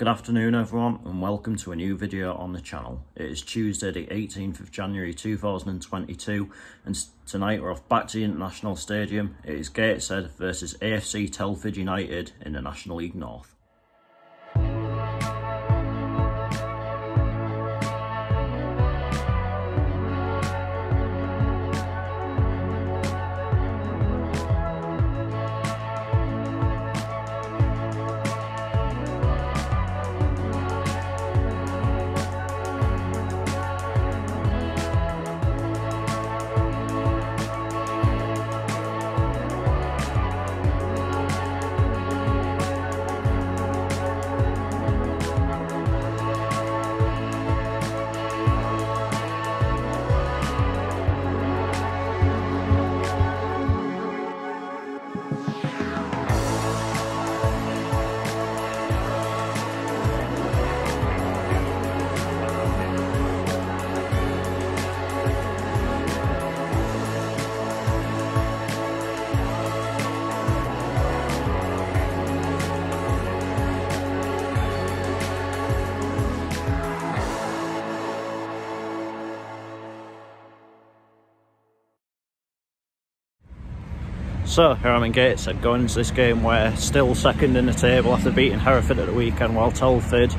Good afternoon everyone and welcome to a new video on the channel. It is Tuesday the 18th of January 2022 and tonight we're off back to the International Stadium. It is Gateshead versus AFC Telford United in the National League North. So here I'm in Gateshead going into this game where still second in the table after beating Hereford at the weekend while Telford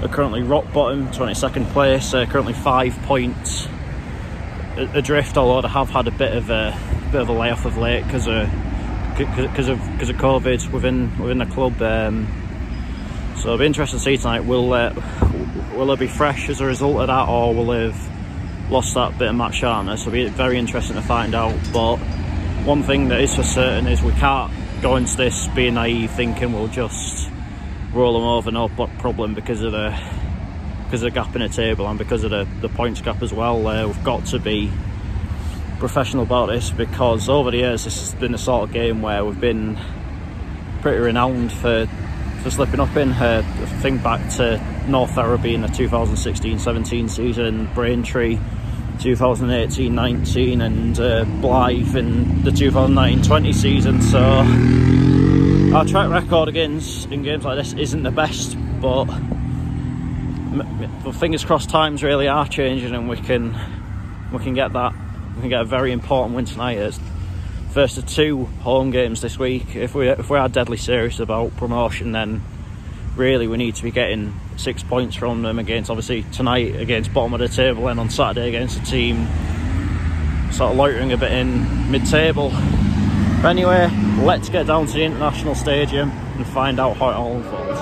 are currently rock bottom, 22nd place, uh, currently five points adrift, although they have had a bit of a bit of a layoff of late because of because of because of COVID within within the club. Um, so it'll be interesting to see tonight. Will uh, will it be fresh as a result of that, or will they've lost that bit of match sharpness? So it'll be very interesting to find out. But one thing that is for certain is we can't go into this being naive thinking we'll just roll them over no problem because of the because of the gap in the table and because of the, the points gap as well. Uh, we've got to be professional about this because over the years this has been a sort of game where we've been pretty renowned for for slipping up in. Uh, think back to North Ferriby in the 2016-17 season Braintree 2018-19 and uh, Blyth in the 2019-20 season so our track record against in games like this isn't the best but fingers crossed times really are changing and we can we can get that we can get a very important win tonight. It's first of two home games this week. If we if we are deadly serious about promotion then really we need to be getting six points from them against obviously tonight against bottom of the table and on Saturday against a team sort of loitering a bit in mid-table. Anyway, let's get down to the International Stadium and find out how it all unfolds.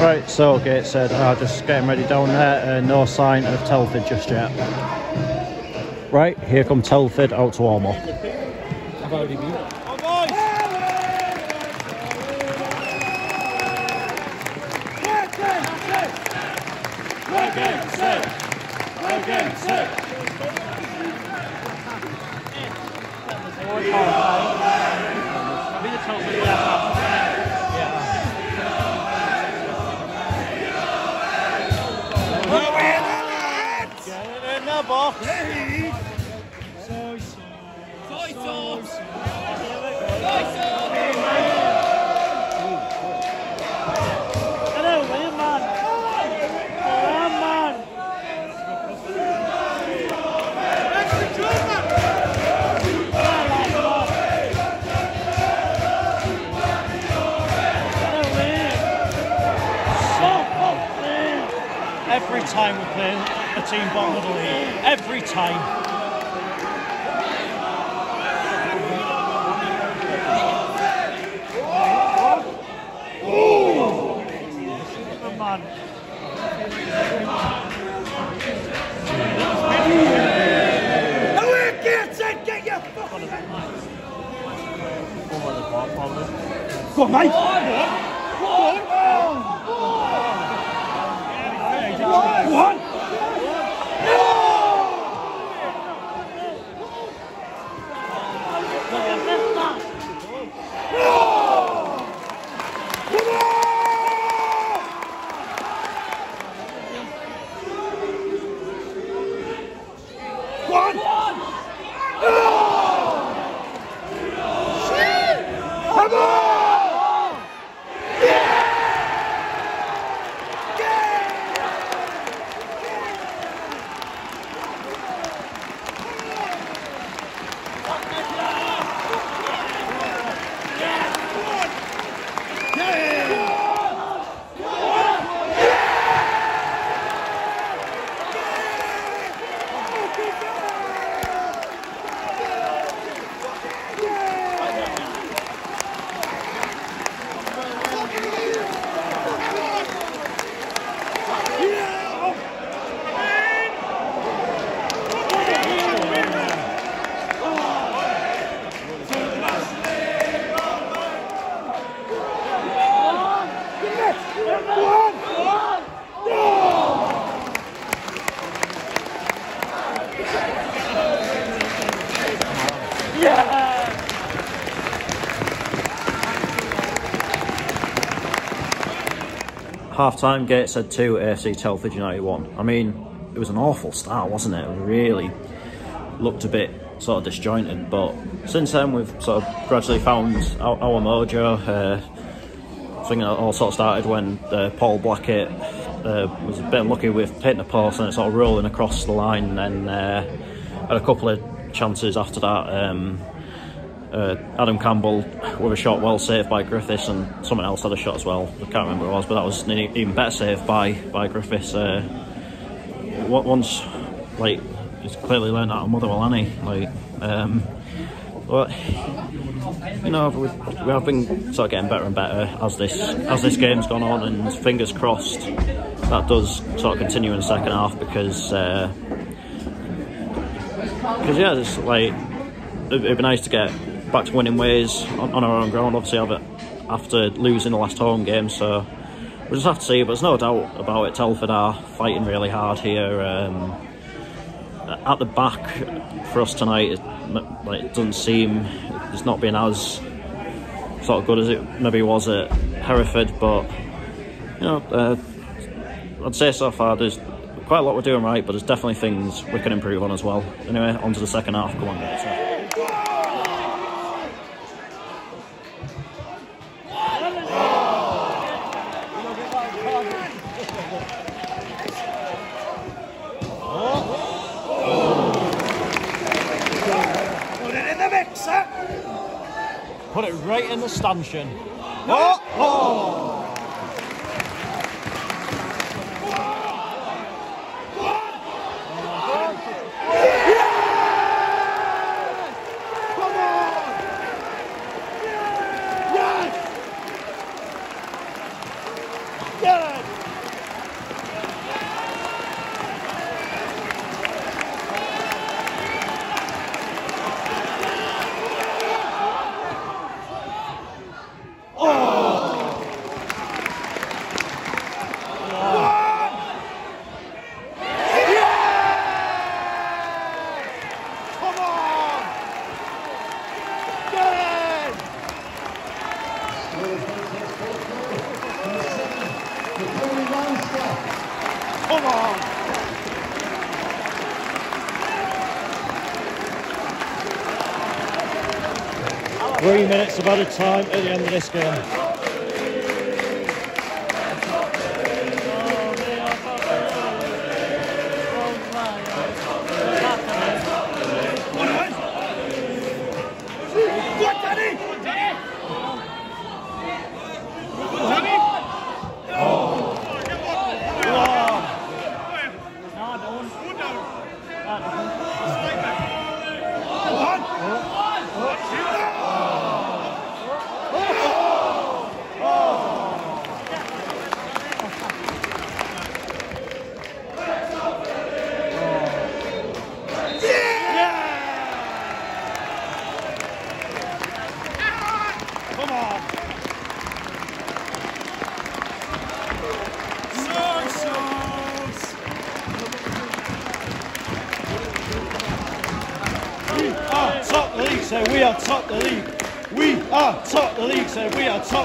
Right, so Gateshead are just getting ready down there, uh, no sign of Telford just yet. Right, here come Telford out to warm up. I think it's held late last time. Ball. Every time we play a team bottom of the league. Every time. Go on, mate! Half time, Gateshead 2, AFC Telford United 1. I mean, it was an awful start, wasn't it? It really looked a bit sort of disjointed, but since then we've sort of gradually found our, our mojo. Uh, I think it all sort of started when uh, Paul Blackett uh, was a bit unlucky with hitting the post and it sort of rolling across the line, and then uh, had a couple of chances after that. Um, uh, Adam Campbell with a shot well saved by Griffiths, and someone else had a shot as well. I can't remember who it was, but that was an even better save by by Griffiths. Uh, once, like, he's clearly learned that of Motherwell, hasn't he? Like, um, but you know, we, we have been sort of getting better and better as this as this game's gone on, and fingers crossed that does sort of continue in the second half because because uh, yeah, it's like it'd be nice to get back to winning ways on, on our own ground. Obviously, after losing the last home game, so we'll just have to see. But there's no doubt about it. Telford are fighting really hard here. Um, at the back for us tonight, it, like, it doesn't seem it's not been as sort of good as it maybe was at Hereford, but you know, uh, I'd say so far there's quite a lot we're doing right, but there's definitely things we can improve on as well. Anyway, on to the second half. Come on, guys. Put it right in the stanchion. Oh! oh. Three minutes of added time at the end of this game.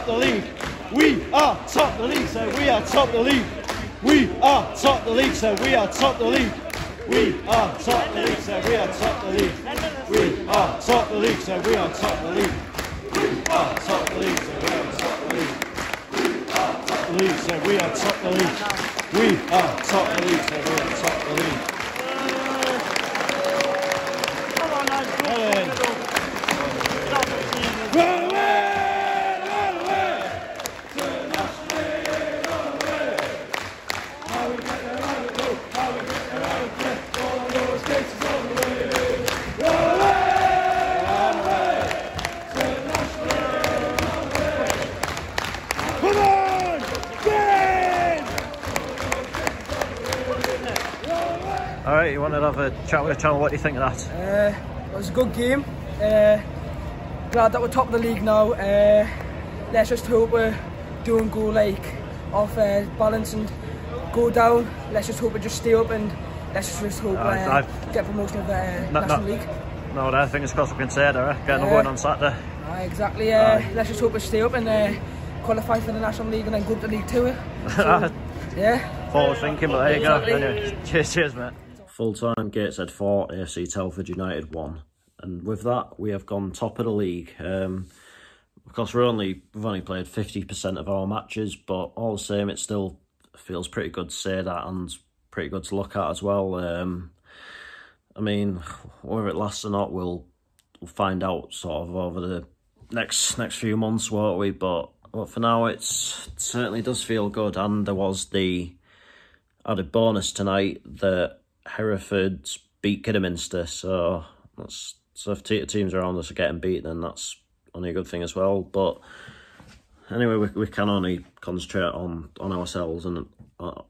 The league. We are top the league, say we are top the league. We are top the league, say we are top the league. We are top the league, say we are top the league. We are top the league, say we are top the league. We are top the league, say we are top the league. League, say we are top the league. We are top the league, say we are top the league. Have a chat with the channel. What do you think of that? Uh, it was a good game. Uh, glad that we're top of the league now. Uh, let's just hope we're doing go like off uh, balance and go down. Let's just hope we just stay up and let's just hope uh, get promotion of the uh, no, National no, League. No, I think it's crossed we can say there, eh? getting uh, one on Saturday. Uh, exactly, uh, let's just hope we stay up and uh, qualify for the National League and then go to the League Two. So, yeah. Forward thinking, but there exactly. you go. Anyway, cheers, cheers, mate. Full time, Gateshead 4, AFC Telford United 1. And with that, we have gone top of the league. Um, of course, we're only, we've only played 50% of our matches, but all the same, it still feels pretty good to say that and pretty good to look at as well. Um, I mean, whether it lasts or not, we'll, we'll find out sort of over the next next few months, won't we? But, but for now, it's, it certainly does feel good. And there was the added bonus tonight that Hereford beat Kidderminster, so that's so if teams around us are getting beat, then that's only a good thing as well. But anyway, we, we can only concentrate on, on ourselves and uh,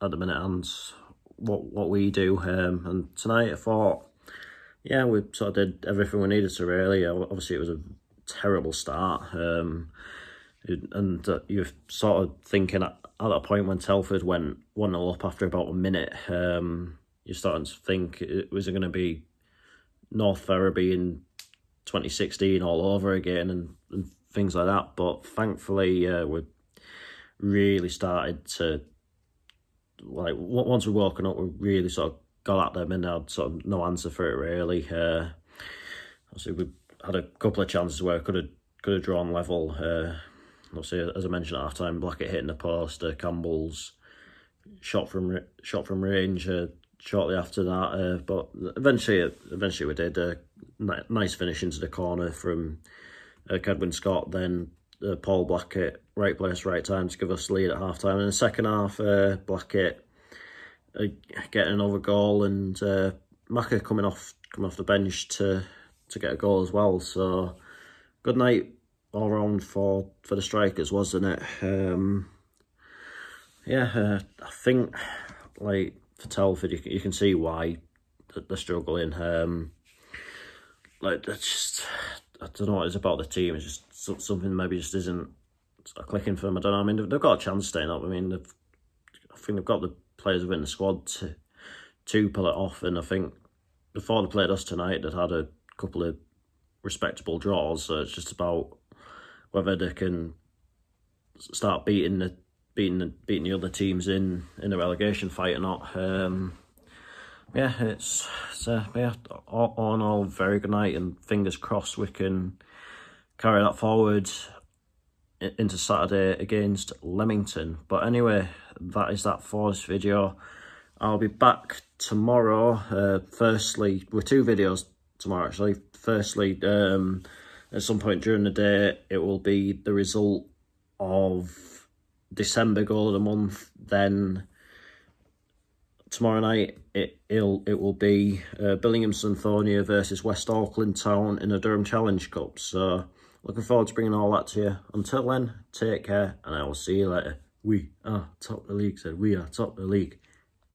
at the minute and what what we do. Um, and tonight I thought, yeah, we sort of did everything we needed to really. Obviously, it was a terrible start. Um, and uh, you're sort of thinking at, at that point when Telford went 1 0 up after about a minute, um, you're starting to think, it was it going to be North Ferriby in 2016 all over again and, and things like that. But thankfully, uh, we really started to like once we woken up, we really sort of got at them and had sort of no answer for it really. Uh, obviously, we had a couple of chances where could have could have drawn level. Uh, obviously, as I mentioned at half time, Blackett hitting the post, uh, Campbell's shot from shot from range. Uh, shortly after that. Uh, but eventually, eventually we did a nice finish into the corner from uh, Cedwyn Scott. Then uh, Paul Blackett, right place, right time to give us lead at half time. In the second half, uh, Blackett uh, getting another goal and uh, Maka coming off coming off the bench to to get a goal as well. So good night all round for for the strikers, wasn't it? Um, yeah, uh, I think like for Telford, you can, you can see why they're struggling. Um, like that's just I don't know what it's about the team. It's just something maybe just isn't clicking for them. I don't know. I mean, they've got a chance staying up. I mean, they've I think they've got the players within the squad to to pull it off. And I think before they played us tonight, they'd had a couple of respectable draws. So it's just about whether they can start beating the beating the, beating the other teams in in the relegation fight or not. Um, yeah, it's, it's uh, yeah, all, all in all, very good night, and fingers crossed we can carry that forward into Saturday against Leamington. But anyway, that is that for this video. I'll be back tomorrow. Uh, firstly, with two videos tomorrow actually. Firstly, um, at some point during the day, it will be the result of December goal of the month, then tomorrow night it it'll, it will be uh, Billingham Synthonia versus West Auckland Town in the Durham Challenge Cup. So looking forward to bringing all that to you. Until then, take care and I will see you later. We are top of the league, said we are top of the league.